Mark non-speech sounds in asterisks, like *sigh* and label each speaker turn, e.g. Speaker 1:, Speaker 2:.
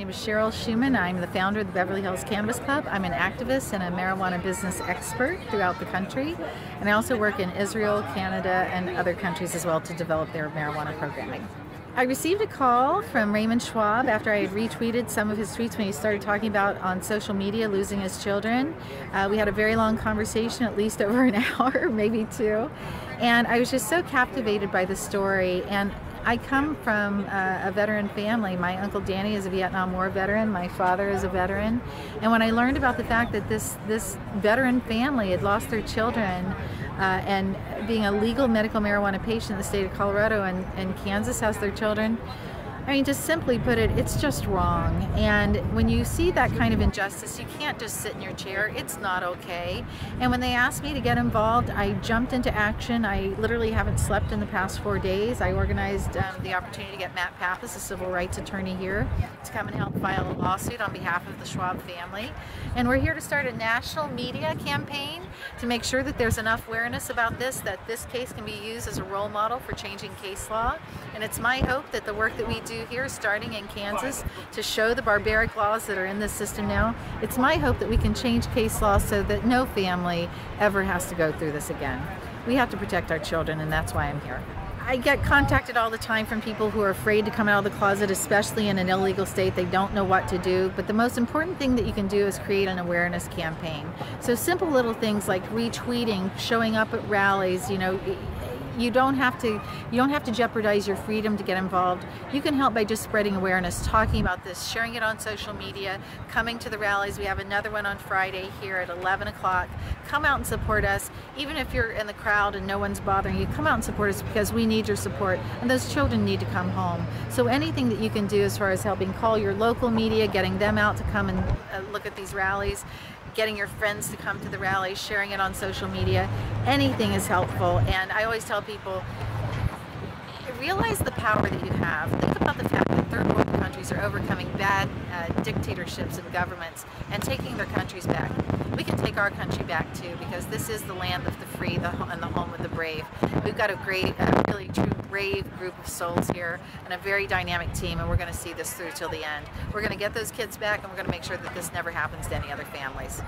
Speaker 1: name is Cheryl Shuman. I'm the founder of the Beverly Hills Cannabis Club. I'm an activist and a marijuana business expert throughout the country. And I also work in Israel, Canada, and other countries as well to develop their marijuana programming. I received a call from Raymond Schwab after I had retweeted some of his tweets when he started talking about on social media losing his children. Uh, we had a very long conversation, at least *laughs* over an hour, maybe two. And I was just so captivated by the story. And I come from a, a, veteran family. My uncle Danny is a Vietnam War veteran. My father is a veteran. And when I learned about the fact that this this veteran family had lost their children, uh, and being a legal medical marijuana patient in the state of Colorado and, and Kansas has their children, I mean, to simply put it, it's just wrong. And when you see that kind of injustice, you can't just sit in your chair. It's not okay. And when they asked me to get involved, I jumped into action. I literally haven't slept in the past four days. I organized um, the opportunity to get Matt Pappas, a civil rights attorney here, to come and help file a lawsuit on behalf of the Schwab family. And we're here to start a national media campaign to make sure that there's enough awareness about this, that this case can be used as a role model for changing case law. And it's my hope that the work that we do here, starting in Kansas, to show the barbaric laws that are in this system now, it's my hope that we can change case law so that no family ever has to go through this again. We have to protect our children, and that's why I'm here. I get contacted all the time from people who are afraid to come out of the closet, especially in an illegal state. They don't know what to do. But the most important thing that you can do is create an awareness campaign. So simple little things like retweeting, showing up at rallies, you know, you don't have to you don't have to jeopardize your freedom to get involved. You can help by just spreading awareness, talking about this, sharing it on social media, coming to the rallies. We have another one on Friday here at 11 o'clock. Come out and support us. Even if you're in the crowd and no one's bothering you, come out and support us because we need your support and those children need to come home. So anything that you can do as far as helping call your local media, getting them out to come and uh, look at these rallies, getting your friends to come to the rally, sharing it on social media, anything is helpful. And I always tell people, realize the power that you have. Think about the fact that third world countries are overcoming bad uh, dictatorships and governments and taking their countries back. We can take our country back too because this is the land of the free the, and the home of the brave. We've got a great, uh, really true brave group of souls here and a very dynamic team and we're going to see this through till the end. We're going to get those kids back and we're going to make sure that this never happens to any other families.